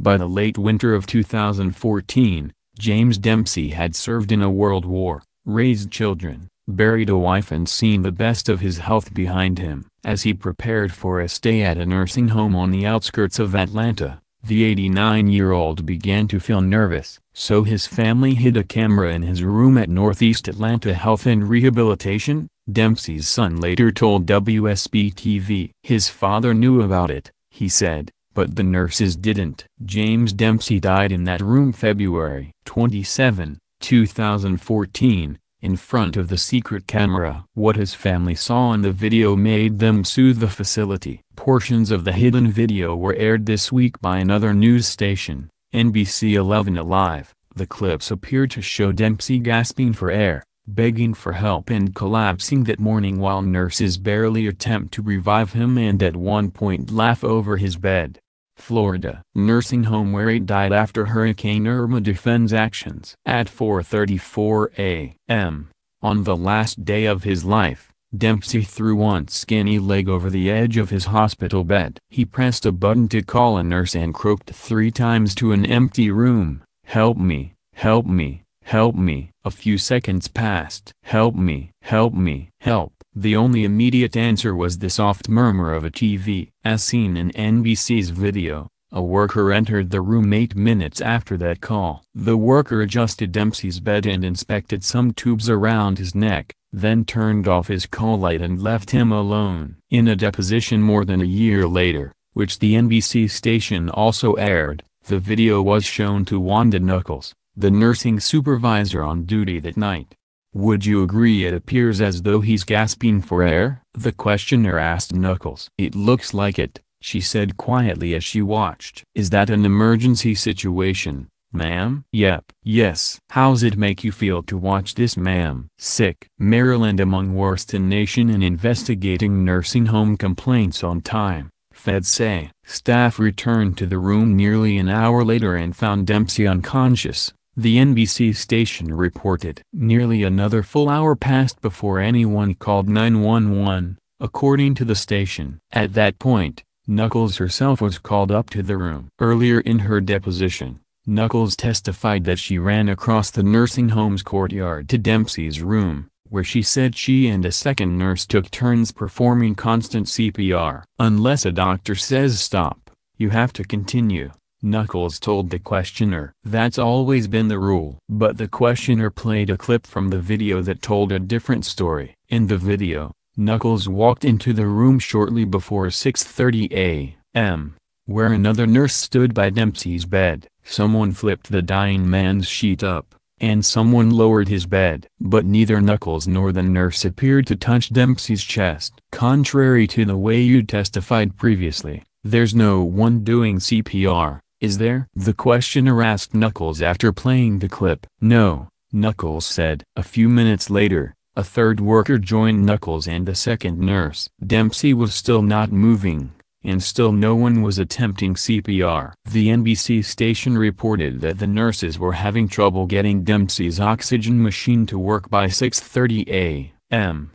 By the late winter of 2014, James Dempsey had served in a world war, raised children, buried a wife and seen the best of his health behind him. As he prepared for a stay at a nursing home on the outskirts of Atlanta, the 89-year-old began to feel nervous, so his family hid a camera in his room at Northeast Atlanta Health and Rehabilitation, Dempsey's son later told WSB-TV. His father knew about it, he said, but the nurses didn't. James Dempsey died in that room February 27, 2014, in front of the secret camera. What his family saw in the video made them sue the facility. Portions of the hidden video were aired this week by another news station, NBC 11 Alive. The clips appear to show Dempsey gasping for air, begging for help and collapsing that morning while nurses barely attempt to revive him and at one point laugh over his bed. Florida nursing home where eight died after Hurricane Irma defends actions. At 4.34 a.m., on the last day of his life, Dempsey threw one skinny leg over the edge of his hospital bed. He pressed a button to call a nurse and croaked three times to an empty room, help me, help me, help me. A few seconds passed. Help me, help me, help. The only immediate answer was the soft murmur of a TV. As seen in NBC's video, a worker entered the room eight minutes after that call. The worker adjusted Dempsey's bed and inspected some tubes around his neck, then turned off his call light and left him alone. In a deposition more than a year later, which the NBC station also aired, the video was shown to Wanda Knuckles, the nursing supervisor on duty that night. Would you agree it appears as though he's gasping for air? The questioner asked Knuckles. It looks like it, she said quietly as she watched. Is that an emergency situation, ma'am? Yep. Yes. How's it make you feel to watch this ma'am? Sick. Maryland among worst in nation in investigating nursing home complaints on time. Feds say. Staff returned to the room nearly an hour later and found Dempsey unconscious. The NBC station reported. Nearly another full hour passed before anyone called 911, according to the station. At that point, Knuckles herself was called up to the room. Earlier in her deposition, Knuckles testified that she ran across the nursing home's courtyard to Dempsey's room, where she said she and a second nurse took turns performing constant CPR. Unless a doctor says stop, you have to continue. Knuckles told the questioner. That's always been the rule. But the questioner played a clip from the video that told a different story. In the video, Knuckles walked into the room shortly before 6.30 a.m., where another nurse stood by Dempsey's bed. Someone flipped the dying man's sheet up, and someone lowered his bed. But neither Knuckles nor the nurse appeared to touch Dempsey's chest. Contrary to the way you testified previously, there's no one doing CPR. Is there? The questioner asked Knuckles after playing the clip. No, Knuckles said. A few minutes later, a third worker joined Knuckles and the second nurse. Dempsey was still not moving, and still no one was attempting CPR. The NBC station reported that the nurses were having trouble getting Dempsey's oxygen machine to work by 6.30 a.m.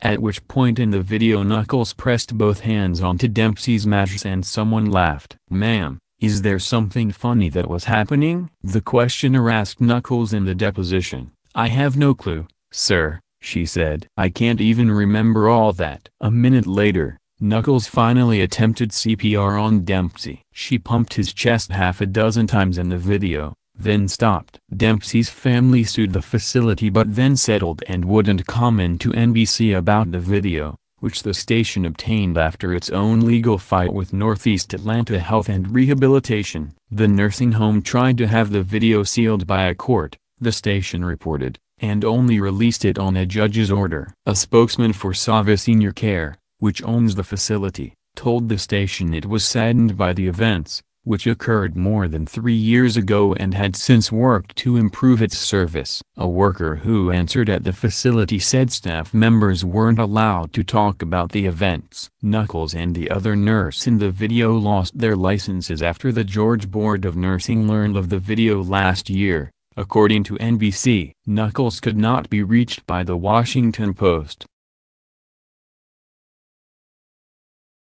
At which point in the video Knuckles pressed both hands onto Dempsey's mattress and someone laughed. Ma'am, is there something funny that was happening? The questioner asked Knuckles in the deposition. I have no clue, sir, she said. I can't even remember all that. A minute later, Knuckles finally attempted CPR on Dempsey. She pumped his chest half a dozen times in the video, then stopped. Dempsey's family sued the facility but then settled and wouldn't comment to NBC about the video which the station obtained after its own legal fight with Northeast Atlanta Health and Rehabilitation. The nursing home tried to have the video sealed by a court, the station reported, and only released it on a judge's order. A spokesman for Sava Senior Care, which owns the facility, told the station it was saddened by the events, which occurred more than three years ago and had since worked to improve its service. A worker who answered at the facility said staff members weren't allowed to talk about the events. Knuckles and the other nurse in the video lost their licenses after the Georgia Board of Nursing learned of the video last year. According to NBC, Knuckles could not be reached by the Washington Post.